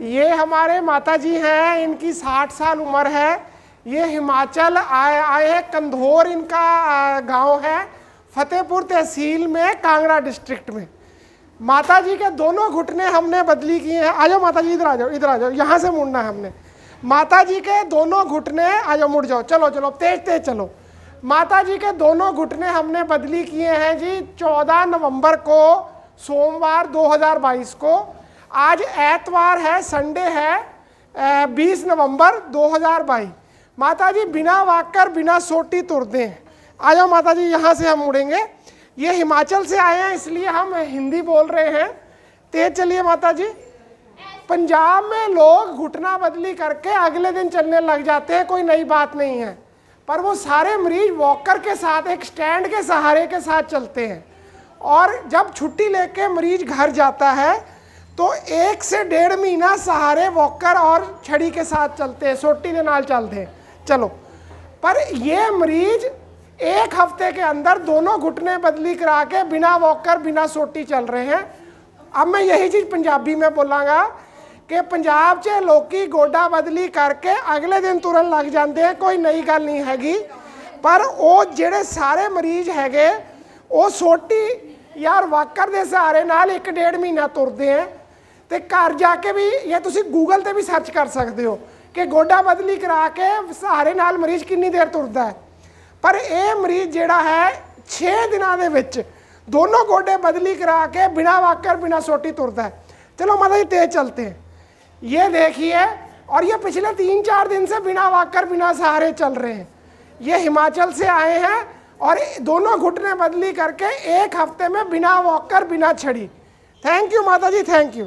ये हमारे माता जी हैं, इनकी साठ साल उम्र है। ये हिमाचल आए आए हैं, कंधोर इनका गाँव है, फतेहपुर तहसील में, कांगड़ा डिस्ट्रिक्ट में। माता जी के दोनों घुटने हमने बदली किए हैं। आ जाओ माता जी इधर आ जाओ, इधर आ जाओ, यहाँ से मुड़ना है हमने। माता जी के दोनों घुटने, आ जाओ, मुड़ जाओ, चलो चलो, तेज तेज चलो। माता जी के दोनों घुटने हमने बदली किए हैं जी 14 नवंबर को, सोमवार 2022 को आज एतवार है, संडे है 20 नवंबर 2022 माता जी बिना वाकर बिना सोटी तुरते। हैं आ जाओ माता जी यहाँ से हम उड़ेंगे। ये हिमाचल से आए हैं, इसलिए हम हिंदी बोल रहे हैं। तेज चलिए माता जी पंजाब में लोग घुटना बदली करके अगले दिन चलने लग जाते हैं, कोई नई बात नहीं है। पर वो सारे मरीज़ वॉकर के साथ, एक स्टैंड के सहारे के साथ चलते हैं। और जब छुट्टी लेके मरीज़ घर जाता है एक से डेढ़ महीना सहारे वॉकर और छड़ी के साथ चलते हैं, सोटी के नाल चलते हैं। चलो, पर ये मरीज़ एक हफ़्ते के अंदर दोनों घुटने बदली करा के बिना वॉकर, बिना सोटी चल रहे हैं। अब मैं यही चीज़ पंजाबी में बोलांगा कि पंजाब से लोग गोडा बदली करके अगले दिन तुरन लग जाते हैं, कोई नई गल नहीं हैगी। पर वो जेडे सारे मरीज़ हैगे वो सोटी यार वाकर के सहारे नाल एक डेढ़ महीना तुरते हैं। ਤੇ ਘਰ ਜਾ ਕੇ ਵੀ ਇਹ ਤੁਸੀਂ ਗੂਗਲ ਤੇ ਵੀ ਸਰਚ ਕਰ ਸਕਦੇ ਹੋ ਕਿ ਗੋਡਾ ਬਦਲੀ ਕਰਾ ਕੇ ਸਹਾਰੇ ਨਾਲ ਮਰੀਜ਼ ਕਿੰਨੀ ਦੇਰ ਤੁਰਦਾ ਹੈ ਪਰ ਇਹ ਮਰੀਜ਼ ਜਿਹੜਾ ਹੈ 6 ਦਿਨਾਂ ਦੇ ਵਿੱਚ ਦੋਨੋਂ ਗੋਡੇ ਬਦਲੀ ਕਰਾ ਕੇ ਬਿਨਾ ਵਾਕਰ ਬਿਨਾ ਸੋਟੀ ਤੁਰਦਾ है चलो माता जी तेज चलते हैं ये देखिए और ये पिछले तीन चार दिन से बिना वाकर बिना सहारे चल रहे हैं ये हिमाचल से आए हैं और दोनों घुटने बदली करके एक हफ्ते में बिना वॉकर बिना छड़ी थैंक यू माता जी थैंक यू